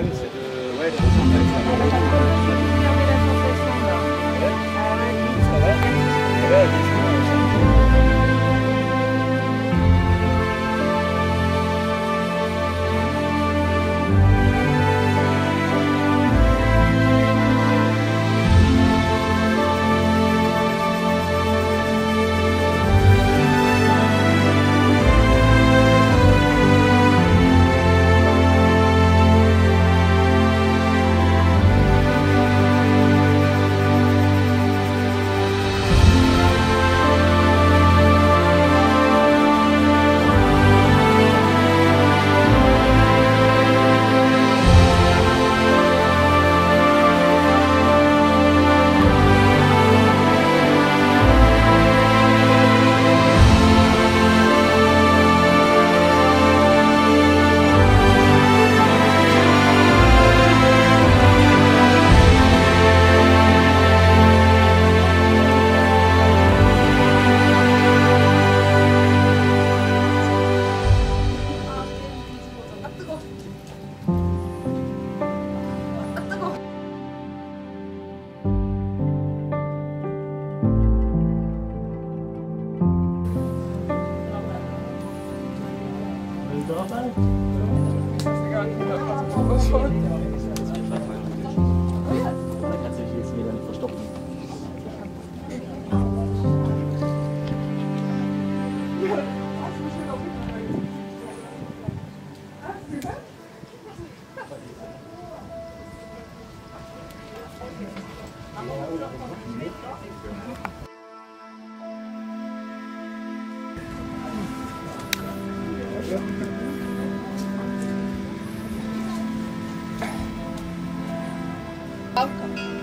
Le problème, Welcome.